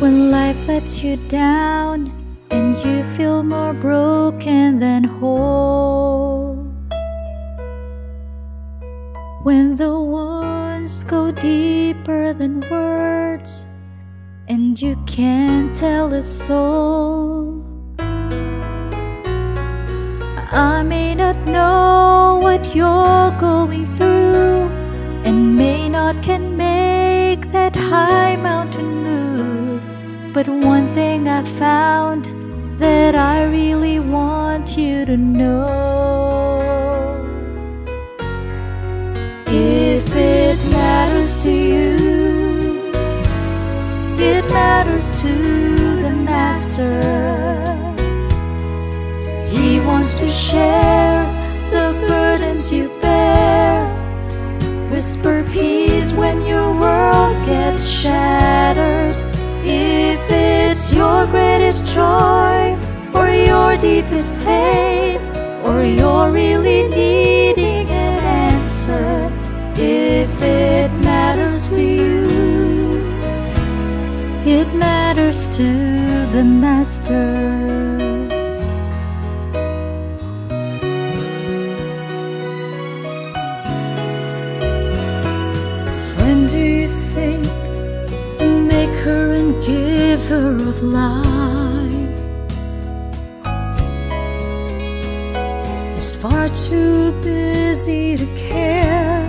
When life lets you down and you feel more broken than whole. When the wounds go deeper than words and you can't tell a soul. I may not know what you're going through and may not can make that high mountain move. But one thing I found that I really want you to know. If it matters to you, it matters to the Master. He wants to share the burdens you bear. Whisper peace when your world gets shattered. Greatest joy or your deepest pain, or you're really needing an answer, if it matters to you, it matters to the Master. Friend, do you think maker and giver of life is far too busy to care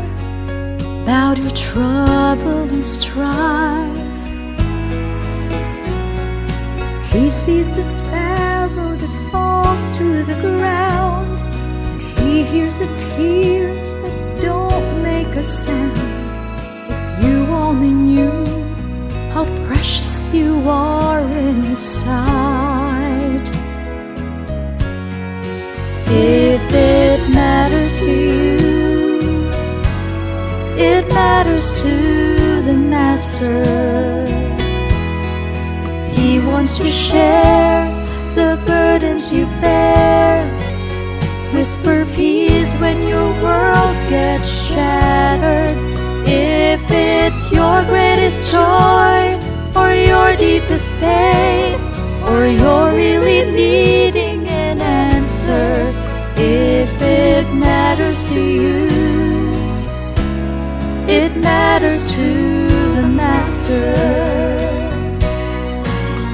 about your trouble and strife? He sees the sparrow that falls to the ground, and he hears the tears that don't make a sound. If you only knew matters to the Master. He wants to share the burdens you bear. Whisper peace when your world gets shattered. If it's your greatest joy or your deepest pain, or you're it matters to the Master.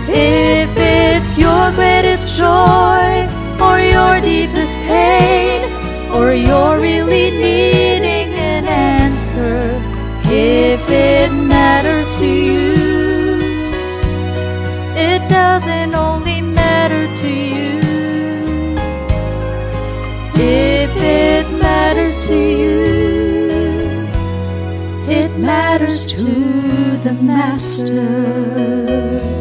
If it's your greatest joy or your deepest pain, or you're really needing an answer, if it matters to you, it doesn't only matter to you. If it matters to you, matters to the Master.